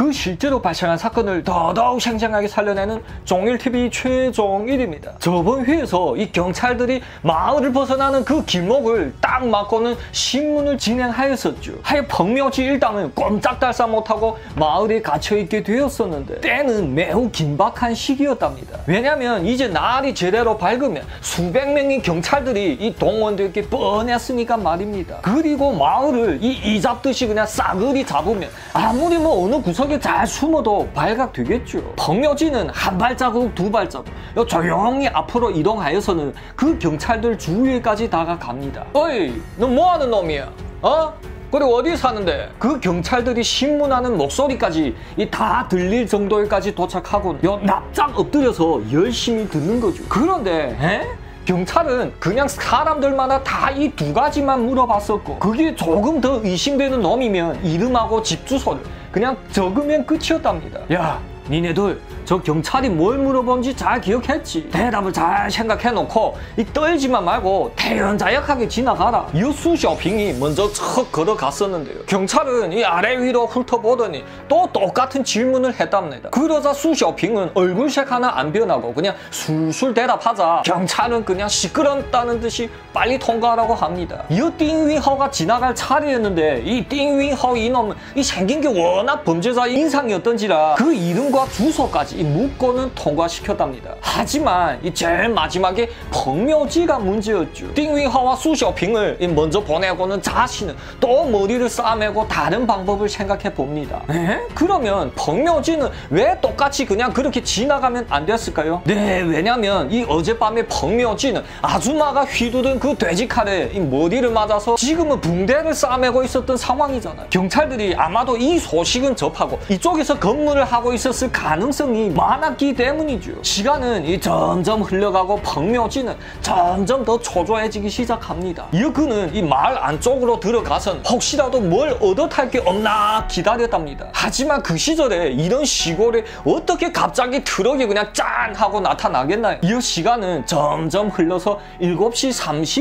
그 실제로 발생한 사건을 더더욱 생생하게 살려내는 종일TV 최종일입니다. 저번 회에서 이 경찰들이 마을을 벗어나는 그 길목을 딱 막고는 신문을 진행하였었죠. 하여 펑묘지 일당은 꼼짝달싹 못하고 마을에 갇혀있게 되었었는데 때는 매우 긴박한 시기였답니다. 왜냐면 이제 날이 제대로 밝으면 수백 명의 경찰들이 이 동원될 게 뻔했으니까 말입니다. 그리고 마을을 이 이잡듯이 그냥 싸그리 잡으면 아무리 뭐 어느 구석 에잘 숨어도 발각되겠죠. 펑묘지는 한 발자국 두 발자국 조용히 앞으로 이동하여서는 그 경찰들 주위에까지 다가갑니다. 어이 너 뭐하는 놈이야? 어? 그리고 어디 사는데? 그 경찰들이 신문하는 목소리까지 이다 들릴 정도에까지 도착하고 요 납작 엎드려서 열심히 듣는 거죠. 그런데 에? 경찰은 그냥 사람들마다 다 이 두 가지만 물어봤었고 그게 조금 더 의심되는 놈이면 이름하고 집 주소를 그냥 적으면 끝이었답니다. 야 니네들 저 경찰이 뭘 물어본지 잘 기억했지? 대답을 잘 생각해놓고 이 떨지만 말고 태연자약하게 지나가라. 유수 쇼핑이 먼저 척 걸어갔었는데요. 경찰은 이 아래 위로 훑어보더니 또 똑같은 질문을 했답니다. 그러자 수 쇼핑은 얼굴색 하나 안 변하고 그냥 술술 대답하자 경찰은 그냥 시끄럽다는 듯이 빨리 통과하라고 합니다. 이 띵위허가 지나갈 차례였는데 이 띵위허 이놈은 이 생긴 게 워낙 범죄자 인상이었던지라 그 이름과 주소까지 이 묶고는 통과시켰답니다. 하지만 이 제일 마지막에 펑묘지가 문제였죠. 띵위허와 수쇼핑을 먼저 보내고는 자신은 또 머리를 싸매고 다른 방법을 생각해 봅니다. 에? 그러면 펑묘지는 왜 똑같이 그냥 그렇게 지나가면 안 됐을까요? 네, 왜냐면 이 어젯밤에 펑묘지는 아줌마가 휘두른 그 돼지 칼에 이 머리를 맞아서 지금은 붕대를 싸매고 있었던 상황이잖아요. 경찰들이 아마도 이 소식은 접하고 이쪽에서 근무를 하고 있었을 가능성이 많았기 때문이죠. 시간은 이 점점 흘러가고 펑묘지는 점점 더 초조해지기 시작합니다. 여그는 이 마을 안쪽으로 들어가선 혹시라도 뭘 얻어 탈 게 없나 기다렸답니다. 하지만 그 시절에 이런 시골에 어떻게 갑자기 트럭이 그냥 짠 하고 나타나겠나요? 이 시간은 점점 흘러서 7시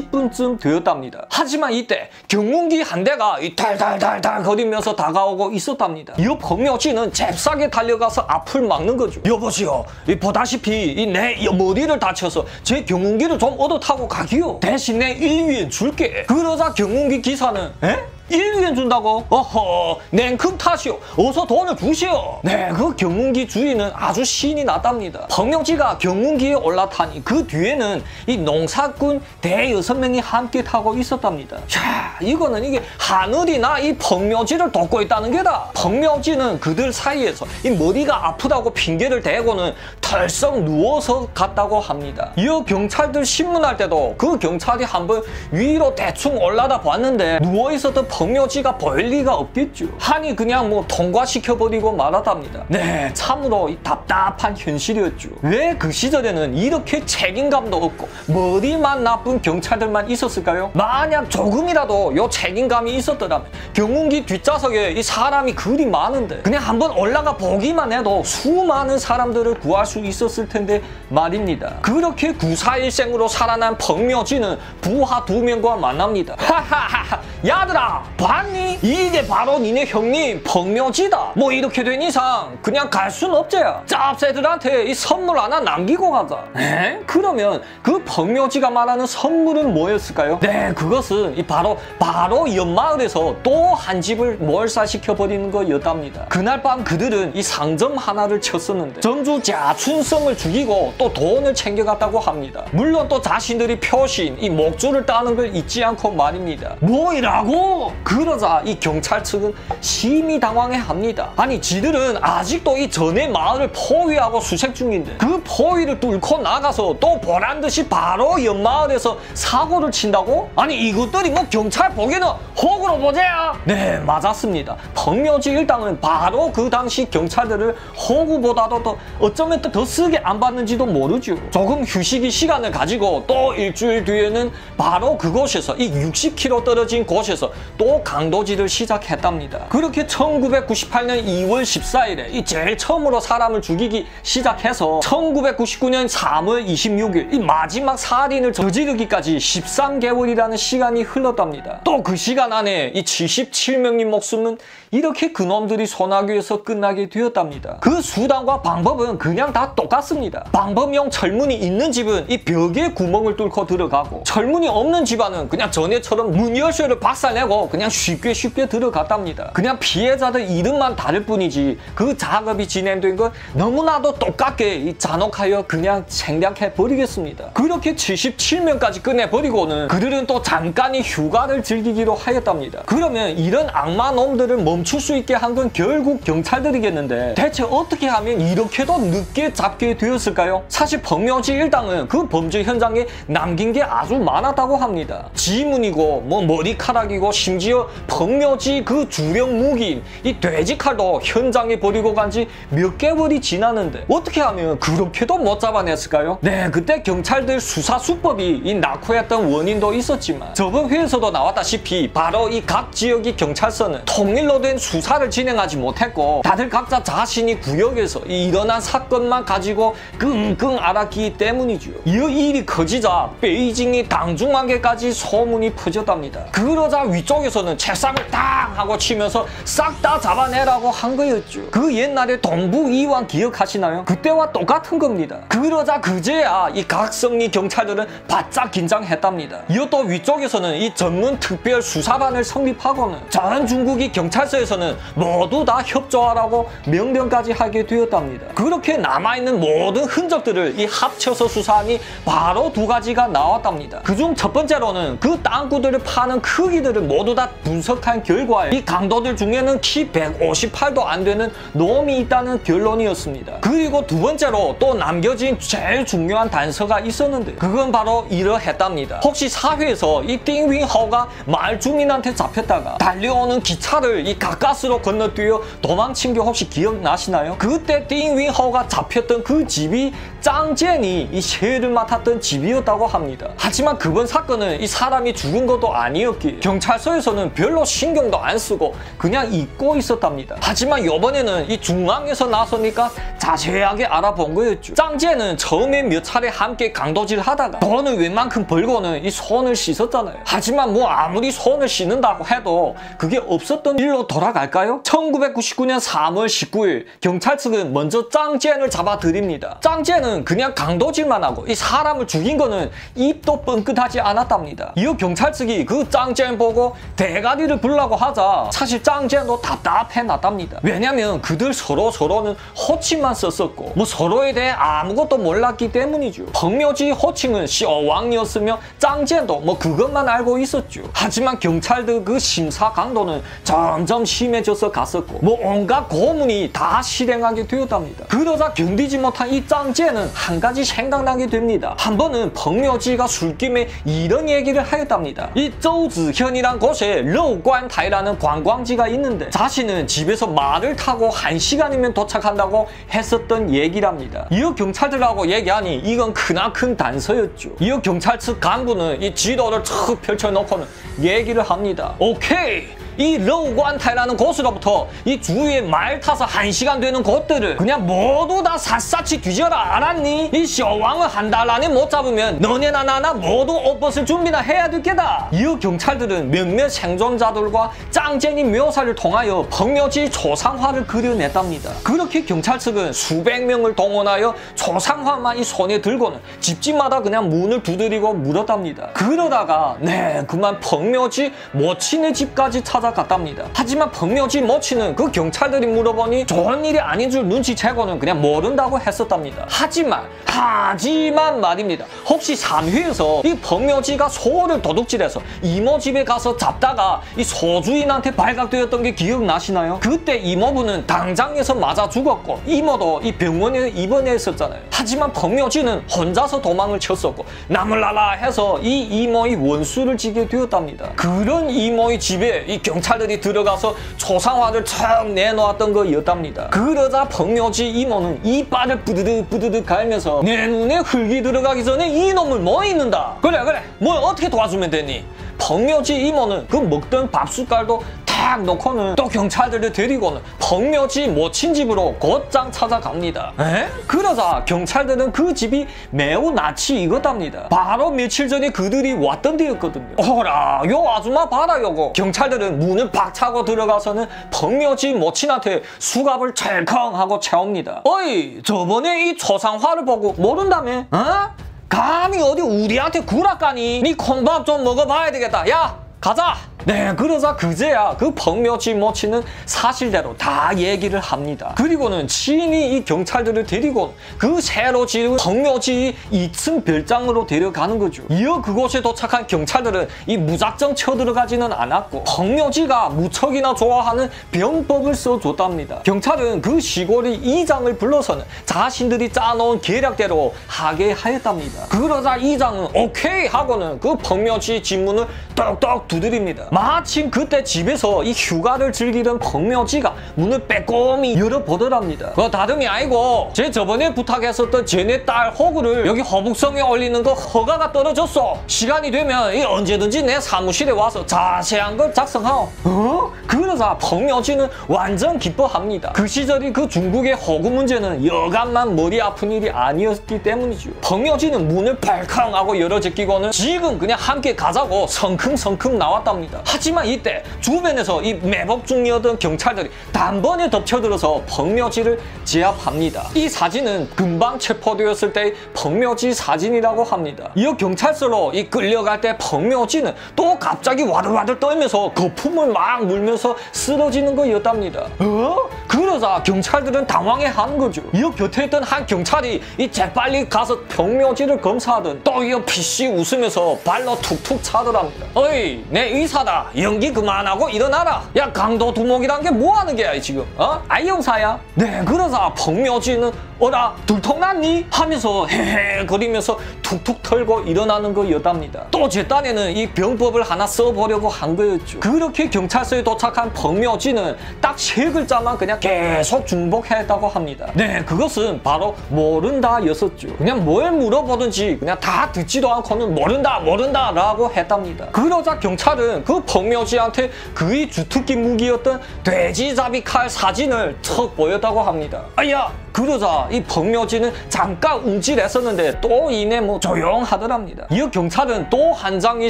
30분쯤 되었답니다. 하지만 이때 경운기 한 대가 이 달달달달 거리면서 다가오고 있었답니다. 이 펑묘지는 잽싸게 달려가서 앞을 막는 거죠. 여보시오, 이 보다시피 이 내 머리를 다쳐서 제 경운기를 좀 얻어 타고 가기요. 대신 내 1위엔 줄게. 그러자 경운기 기사는 에? 1위엔 준다고? 어허, 냉큼 타시오. 어서 돈을 주시오. 네, 그 경운기 주인은 아주 신이 났답니다. 펑명지가 경운기에 올라타니 그 뒤에는 이 농사꾼 대여섯 명이 함께 타고 있었답니다. 자, 이거는 이게 하늘이나 이 펑명지를 돕고 있다는 게다. 펑명지는 그들 사이에서 이 머리가 아프다고 핑계를 대고는 털썩 누워서 갔다고 합니다. 이 경찰들 신문할 때도 그 경찰이 한번 위로 대충 올라다 봤는데 누워 있었던 펑묘지가 보일 리가 없겠죠. 한이 그냥 뭐 통과시켜버리고 말았답니다. 네, 참으로 답답한 현실이었죠. 왜 그 시절에는 이렇게 책임감도 없고 머리만 나쁜 경찰들만 있었을까요? 만약 조금이라도 요 책임감이 있었더라면 경운기 뒷좌석에 이 사람이 그리 많은데 그냥 한번 올라가 보기만 해도 수많은 사람들을 구할 수 있었을 텐데 말입니다. 그렇게 구사일생으로 살아난 펑묘지는 부하 두 명과 만납니다. 하하하 야들아 봤니? 이게 바로 니네 형님 펑묘지다. 뭐 이렇게 된 이상 그냥 갈 순 없제야. 짭새들한테 이 선물 하나 남기고 가자. 에? 그러면 그 펑묘지가 말하는 선물은 뭐였을까요? 네, 그것은 이 바로 바로 옆마을에서 또 한 집을 몰살시켜 버리는 거였답니다. 그날 밤 그들은 이 상점 하나를 쳤었는데 전주 자춘성을 죽이고 또 돈을 챙겨갔다고 합니다. 물론 또 자신들이 표신 이 목줄을 따는 걸 잊지 않고 말입니다. 뭐이라 고? 그러자 이 경찰 측은 심히 당황해 합니다. 아니 지들은 아직도 이 전에 마을을 포위하고 수색 중인데 그 포위를 뚫고 나가서 또 보란 듯이 바로 옆마을에서 사고를 친다고? 아니 이것들이 뭐 경찰 보기에는 호구로 보재야? 네 맞았습니다. 펑묘지 일당은 바로 그 당시 경찰들을 호구보다도 더 어쩌면 또더 쓰게 안 받는지도 모르죠. 조금 휴식이 시간을 가지고 또 일주일 뒤에는 바로 그곳에서 이 60km 떨어진 곳 곳에서 또 강도질을 시작했답니다. 그렇게 1998년 2월 14일에 이 제일 처음으로 사람을 죽이기 시작해서 1999년 3월 26일 이 마지막 살인을 저지르기까지 13개월이라는 시간이 흘렀답니다. 또 그 시간 안에 이 77명의 목숨은 이렇게 그놈들이 소나기 위해서 끝나게 되었답니다. 그 수단과 방법은 그냥 다 똑같습니다. 방법용 철문이 있는 집은 이 벽에 구멍을 뚫고 들어가고 철문이 없는 집안은 그냥 전에처럼 문 열쇠를 박살내고 그냥 쉽게 쉽게 들어갔답니다. 그냥 피해자들 이름만 다를 뿐이지 그 작업이 진행된 건 너무나도 똑같게 잔혹하여 그냥 생략해 버리겠습니다. 그렇게 77명까지 끝내버리고는 그들은 또 잠깐의 휴가를 즐기기로 하였답니다. 그러면 이런 악마 놈들을 멈출 수 있게 한 건 결국 경찰들이겠는데 대체 어떻게 하면 이렇게도 늦게 잡게 되었을까요? 사실 범명지 일당은 그 범죄 현장에 남긴 게 아주 많았다고 합니다. 지문이고 뭐 머리카락이고 심지어 범묘지 그 주력 무기인 이 돼지칼도 현장에 버리고 간 지 몇 개월이 지났는데 어떻게 하면 그렇게도 못 잡아냈을까요? 네 그때 경찰들 수사 수법이 이 낙후했던 원인도 있었지만 저번 회에서도 나왔다시피 바로 이 각 지역의 경찰서는 통일로 된 수사를 진행하지 못했고 다들 각자 자신이 구역에서 일어난 사건만 가지고 끙끙 앓았기 때문이죠. 이 일이 커지자 베이징이 당중하게까지 소문이 퍼졌답니다. 그러자 위쪽에서는 책상을 딱 하고 치면서 싹 다 잡아내라고 한 거였죠. 그 옛날에 동부 이왕 기억하시나요? 그때와 똑같은 겁니다. 그러자 그제야 이 각성리 경찰들은 바짝 긴장했답니다. 이것도 위쪽에서는 이 전문 특별 수사반을 성립하고는 전 중국이 경찰서 에서는 모두 다 협조하라고 명령까지 하게 되었답니다. 그렇게 남아있는 모든 흔적들을 이 합쳐서 수사하니 바로 두 가지가 나왔답니다. 그중 첫 번째로는 그 땅구들을 파는 크기들을 모두 다 분석한 결과에 이 강도들 중에는 키 158도 안 되는 놈이 있다는 결론이었습니다. 그리고 두 번째로 또 남겨진 제일 중요한 단서가 있었는데 그건 바로 이러했답니다. 혹시 사회에서 이 띵윙하오가 마을 주민한테 잡혔다가 달려오는 기차를 이 가까스로 건너뛰어 도망친 게 혹시 기억나시나요? 그때 띵윙하오가 잡혔던 그 집이 짱젠이 이 세를 맡았던 집이었다고 합니다. 하지만 그번 사건은 이 사람이 죽은 것도 아니었기에 경찰서에서는 별로 신경도 안 쓰고 그냥 잊고 있었답니다. 하지만 이번에는 이 중앙에서 나서니까 자세하게 알아본 거였죠. 짱제는 처음에 몇 차례 함께 강도질 하다가 돈을 웬만큼 벌고는 이 손을 씻었잖아요. 하지만 뭐 아무리 손을 씻는다고 해도 그게 없었던 일로 돌 아갈까요? 1999년 3월 19일 경찰 측은 먼저 짱제를 잡아들입니다. 짱제는 그냥 강도질만 하고 이 사람을 죽인 거는 입도 뻥끗하지 않았답니다. 이후 경찰 측이 그 짱젠 보고 대가리를 불라고 하자 사실 짱젠도 답답해 놨답니다. 왜냐면 그들 서로 서로는 호칭만 썼었고 뭐 서로에 대해 아무것도 몰랐기 때문이죠. 펑묘지 호칭은 시어왕이었으며 짱젠도 뭐 그것만 알고 있었죠. 하지만 경찰들 그 심사 강도는 점점 심해져 갔었고 뭐 온갖 고문이 다 실행하게 되었답니다. 그러자 견디지 못한 이 짱젠은 한 가지 생각나게 됩니다. 한 번은 펑묘지가 술김에 이런 얘기를 하였답니다. 이저우즈현이란 곳에 러관타이라는 관광지가 있는데 자신은 집에서 말을 타고 한 시간이면 도착한다고 했었던 얘기랍니다. 이어 경찰들하고 얘기하니 이건 크나큰 단서였죠. 이어 경찰 측 간부는 이 지도를 척 펼쳐놓고는 얘기를 합니다. 오케이! 이 러우관타이라는 곳으로부터 이 주위에 말 타서 한 시간 되는 곳들을 그냥 모두 다 샅샅이 뒤져라 알았니? 이 쇼왕을 한 달 안에 못 잡으면 너네나 나나 모두 옷 벗을 준비나 해야 될 게다. 이후 경찰들은 몇몇 생존자들과 짱젠의 묘사를 통하여 펑묘지 초상화를 그려냈답니다. 그렇게 경찰 측은 수백 명을 동원하여 초상화만 이 손에 들고는 집집마다 그냥 문을 두드리고 물었답니다. 그러다가 네 그만 펑묘지 모친의 집까지 찾아 갔답니다. 하지만 펑묘지 모친은 그 경찰들이 물어보니 좋은 일이 아닌 줄 눈치채고는 그냥 모른다고 했었답니다. 하지만 하지만 말입니다. 혹시 산회에서 이 펑묘지가 소를 도둑질해서 이모 집에 가서 잡다가 이 소주인한테 발각되었던 게 기억나시나요? 그때 이모부는 당장에서 맞아 죽었고 이모도 이 병원에 입원해 있었잖아요. 하지만 펑묘지는 혼자서 도망을 쳤었고 나물라라 해서 이 이모의 원수를 지게 되었답니다. 그런 이모의 집에 이 경 찰들이 들어가서 초상화를 척 내놓았던 거였답니다. 그러자 펑묘지 이모는 이빨을 부드득 부드득 갈면서 내 눈에 흙이 들어가기 전에 이놈을 뭐 있는다. 그래 그래 뭐 어떻게 도와주면 되니? 펑묘지 이모는 그 먹던 밥 숟갈도 탁 놓고는 또 경찰들을 데리고는 펑묘지 모친 집으로 곧장 찾아갑니다. 에? 그러자 경찰들은 그 집이 매우 낯이 익었답니다. 바로 며칠 전에 그들이 왔던 데였거든요. 어라, 요 아줌마 봐라 요거. 경찰들은 문을 박 차고 들어가서는 펑묘지 모친한테 수갑을 찰컹 하고 채웁니다. 어이, 저번에 이 초상화를 보고 모른다며? 어? 감히 어디 우리한테 구락가니? 니 콩밥 좀 먹어봐야 되겠다. 야, 가자! 네, 그러자 그제야 그 펑묘지 모치는 사실대로 다 얘기를 합니다. 그리고는 친히 이 경찰들을 데리고 그 새로 지은 펑묘지 2층 별장으로 데려가는 거죠. 이어 그곳에 도착한 경찰들은 이 무작정 쳐들어가지는 않았고 펑묘지가 무척이나 좋아하는 병법을 써줬답니다. 경찰은 그 시골의 이장을 불러서는 자신들이 짜놓은 계략대로 하게 하였답니다. 그러자 이장은 오케이 하고는 그 펑묘지 집문을 똑똑 두드립니다. 마침 그때 집에서 이 휴가를 즐기던 펑묘지가 문을 빼꼼히 열어보더랍니다. 그 다름이 아니고 제 저번에 부탁했었던 쟤네 딸 호구를 여기 허북성에 올리는 거 허가가 떨어졌어. 시간이 되면 이 언제든지 내 사무실에 와서 자세한 걸 작성하오. 어? 그러자 펑묘지는 완전 기뻐합니다. 그 시절이 그 중국의 허구 문제는 여간만 머리 아픈 일이 아니었기 때문이죠. 펑묘지는 문을 발캉 하고 열어 제끼고는 지금 그냥 함께 가자고 성큼성큼 나왔답니다. 하지만 이때 주변에서 이 매복 중이었던 경찰들이 단번에 덮쳐들어서 펑묘지를 제압합니다. 이 사진은 금방 체포되었을 때의 펑묘지 사진이라고 합니다. 이어 경찰서로 이 끌려갈 때 펑묘지는 또 갑자기 와들와들 떨면서 거품을 막 물면서 쓰러지는 거였답니다. 어? 그러자 경찰들은 당황해 하는 거죠. 이어 곁에 있던 한 경찰이 이 재빨리 가서 펑묘지를 검사하던 또 이어 피씨 웃으면서 발로 툭툭 차더랍니다. 어이 내 의사다. 연기 그만하고 일어나라. 야 강도 두목이란 게 뭐하는 게야 지금? 어? 아이형사야? 네 그러자 펑묘지는 어라 둘통났니? 하면서 헤헤 거리면서 툭툭 털고 일어나는 거였답니다. 또 제 딴에는 이 병법을 하나 써보려고 한 거였죠. 그렇게 경찰서에 도착한 펑묘지는 딱 세 글자만 그냥 계속 중복했다고 합니다. 네 그것은 바로 모른다 였었죠. 그냥 뭘 물어보든지 그냥 다 듣지도 않고는 모른다 모른다 라고 했답니다. 그러자 경찰 은그 펑묘지한테 그의 주특기 무기였던 돼지잡이 칼 사진을 척 보였다고 합니다. 아야 그러자 이 펑묘지는 잠깐 움찔했었는데 또 이내 뭐 조용하더랍니다. 이어 경찰은 또 한 장의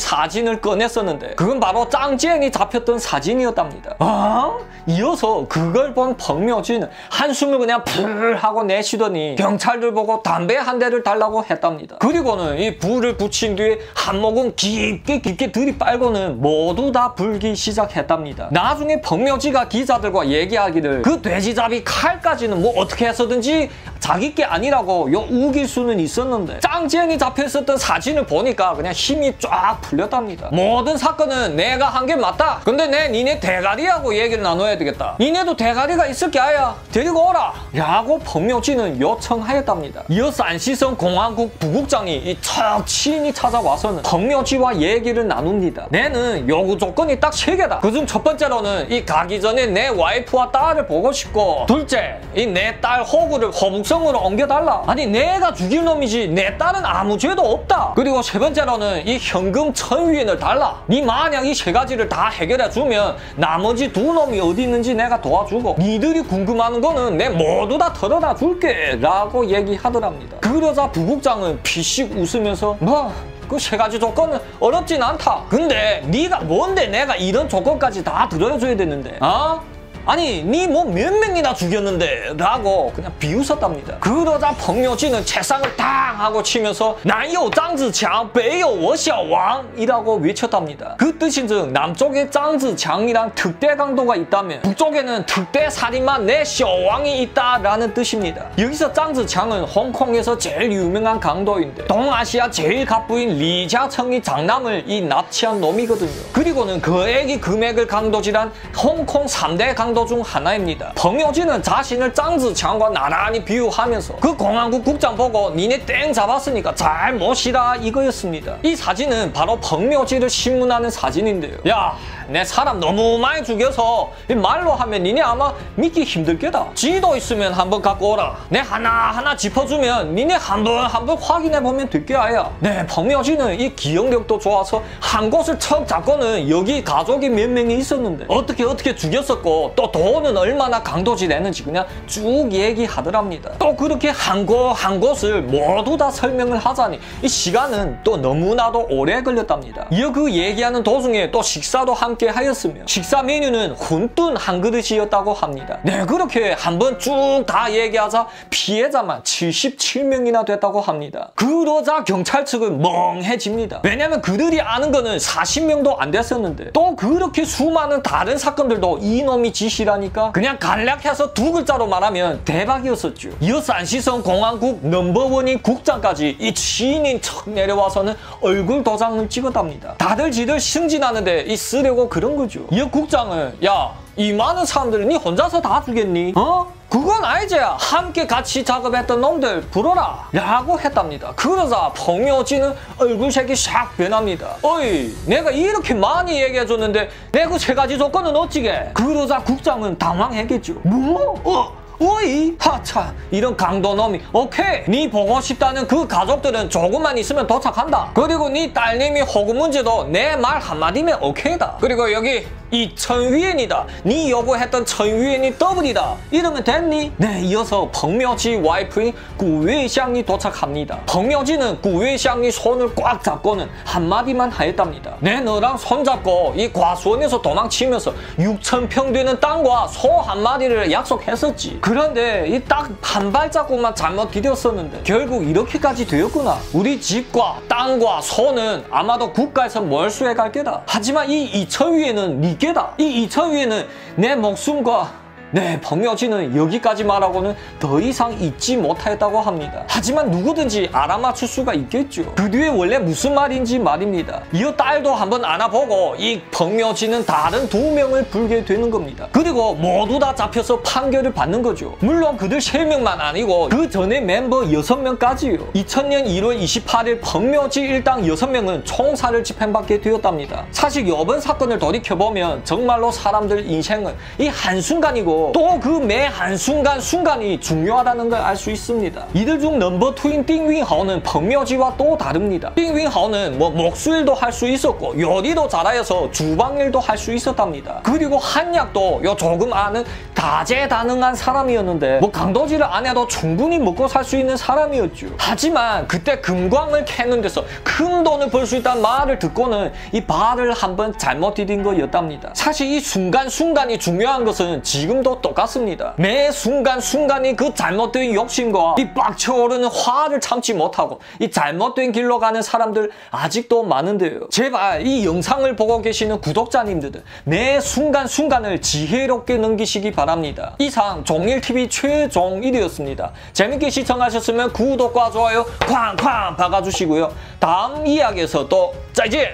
사진을 꺼냈었는데 그건 바로 짱지행이 잡혔던 사진이었답니다. 아? 이어서 그걸 본 펑묘지는 한숨을 그냥 푹 하고 내쉬더니 경찰들 보고 담배 한 대를 달라고 했답니다. 그리고는 이 불을 붙인 뒤에 한 모금 깊게 깊게 들이빨고는 모두 다 불기 시작했답니다. 나중에 펑묘지가 기자들과 얘기하기를 그 돼지잡이 칼까지는 뭐 어떻게 해서 든지 자기 게 아니라고 요 우길 수는 있었는데 짱지행이 잡혀 있었던 사진을 보니까 그냥 힘이 쫙 풀렸답니다. 모든 사건은 내가 한 게 맞다. 근데 내 니네 대가리하고 얘기를 나눠야 되겠다. 니네도 대가리가 있을 게 아냐. 데리고 오라. 라고 펑묘지는 요청하였답니다. 이어 산시성 공안국 부국장이 이 척 친히 찾아와서는 펑묘지와 얘기를 나눕니다. 내는 요구 조건이 딱 세 개다. 그중 첫 번째로는 이 가기 전에 내 와이프와 딸을 보고 싶고 둘째 이 내 딸 호 구를 허북성으로 옮겨달라. 아니 내가 죽일 놈이지 내 딸은 아무 죄도 없다. 그리고 세 번째로는 이 현금 천위엔을 달라. 네 만약 이 세 가지를 다 해결해 주면 나머지 두 놈이 어디 있는지 내가 도와주고 니들이 궁금하는 거는 내 모두 다 털어다 줄게 라고 얘기하더랍니다. 그러자 부국장은 피식 웃으면서 뭐 그세 가지 조건은 어렵진 않다. 근데 네가 뭔데 내가 이런 조건까지 다 들어줘야 되는데? 어? 아니 니 뭐 몇 명이나 죽였는데 라고 그냥 비웃었답니다. 그러자 펑묘지는 책상을 탕 하고 치면서 남요 장즈창北有我小王이라고 외쳤답니다. 그 뜻인즉 남쪽에 장즈창이란 특대 강도가 있다면 북쪽에는 특대 살인마 내小왕이 있다라는 뜻입니다. 여기서 장즈창은 홍콩에서 제일 유명한 강도인데 동아시아 제일 갑부인 리자청이 장남을 이 납치한 놈이거든요. 그리고는 그에게 금액을 강도질한 홍콩 3대 강도 중 하나입니다. 펑묘지는 자신을 짱즈창과 나란히 비유하면서 그 공항국 국장 보고 니네 땡 잡았으니까 잘 모시라 이거였습니다. 이 사진은 바로 펑묘지를 신문하는 사진인데요. 야 내 사람 너무 많이 죽여서 이 말로 하면 니네 아마 믿기 힘들 게다. 지도 있으면 한번 갖고 오라. 내 하나하나 짚어주면 니네 한번 한번 확인해 보면 될게 아야. 내 펑명씨는 이 기억력도 좋아서 한 곳을 척 잡고는 여기 가족이 몇 명이 있었는데 어떻게 어떻게 죽였었고 또 돈은 얼마나 강도질 했는지 그냥 쭉 얘기하더랍니다. 또 그렇게 한 곳 한 곳을 모두 다 설명을 하자니 이 시간은 또 너무나도 오래 걸렸답니다. 이어 그 얘기하는 도중에 또 식사도 함께 하였으며 식사 메뉴는 훈둔 한 그릇이었다고 합니다. 네 그렇게 한번 쭉 다 얘기하자 피해자만 77명이나 됐다고 합니다. 그러자 경찰 측은 멍해집니다. 왜냐면 그들이 아는 거는 40명도 안 됐었는데 또 그렇게 수많은 다른 사건들도 이놈이 지시라니까 그냥 간략해서 두 글자로 말하면 대박이었었죠. 이어 산시성 공항국 넘버원인 국장까지 이 지인인 척 내려와서는 얼굴 도장을 찍었답니다. 다들 지들 승진하는데 이 쓰려고 그런 거죠. 이어 국장은 야 이 많은 사람들을 니 혼자서 다 주겠니? 어? 그건 아니지. 함께 같이 작업했던 놈들 불어라. 라고 했답니다. 그러자 펑여지는 얼굴색이 샥 변합니다. 어이, 내가 이렇게 많이 얘기해줬는데 내 그 세 가지 조건은 어찌게? 그러자 국장은 당황했겠죠. 뭐? 어? 어이 하차. 이런 강도놈이. 오케이. 네 보고 싶다는 그 가족들은 조금만 있으면 도착한다. 그리고 네 딸님이 호구 문제도 내 말 한마디면 오케이다. 그리고 여기 이 천위엔이다 네 요구했던 천위엔이 더블이다 이러면 됐니? 네 이어서 펑묘지 와이프인 구외샹이 도착합니다 펑묘지는 구외샹이 손을 꽉 잡고는 한마디만 하였답니다 내 너랑 손잡고 이 과수원에서 도망치면서 6천평 되는 땅과 소 한 마리를 약속했었지 그런데 이 딱 한 발자국만 잘못 디뎠었는데 결국 이렇게까지 되었구나. 우리 집과 땅과 소는 아마도 국가에서 몰수해 갈 게다. 하지만 이 이천 위에는 네 게다. 이 이천 위에는 내 목숨과 네, 범여지는 여기까지 말하고는 더 이상 잊지 못하였다고 합니다. 하지만 누구든지 알아맞힐 수가 있겠죠. 그 뒤에 원래 무슨 말인지 말입니다. 이어 딸도 한번 안아보고 이 범여지는 다른 두 명을 불게 되는 겁니다. 그리고 모두 다 잡혀서 판결을 받는 거죠. 물론 그들 세 명만 아니고 그 전에 멤버 여섯 명까지요. 2000년 1월 28일 범여지 일당 여섯 명은 총살을 집행받게 되었답니다. 사실 이번 사건을 돌이켜보면 정말로 사람들 인생은 이 한순간이고 또 그 매 한순간 순간이 중요하다는 걸 알 수 있습니다. 이들 중 넘버 투인 띵윙하오는 펑묘지와 또 다릅니다. 띵윙하오는 뭐 목수일도 할 수 있었고 요리도 잘하여서 주방일도 할 수 있었답니다. 그리고 한약도 요 조금 아는 다재다능한 사람이었는데 뭐 강도질을 안 해도 충분히 먹고 살 수 있는 사람이었죠. 하지만 그때 금광을 캐는 데서 큰 돈을 벌 수 있다는 말을 듣고는 이 발을 한번 잘못 디딘 거였답니다. 사실 이 순간순간이 중요한 것은 지금 도 똑같습니다. 매 순간순간이 그 잘못된 욕심과 이 빡쳐오르는 화를 참지 못하고 이 잘못된 길로 가는 사람들 아직도 많은데요. 제발 이 영상을 보고 계시는 구독자님들은 매 순간순간을 지혜롭게 넘기시기 바랍니다. 이상 종일TV 최종일이었습니다. 재밌게 시청하셨으면 구독과 좋아요 쾅쾅 박아주시고요. 다음 이야기에서 또 짜이지!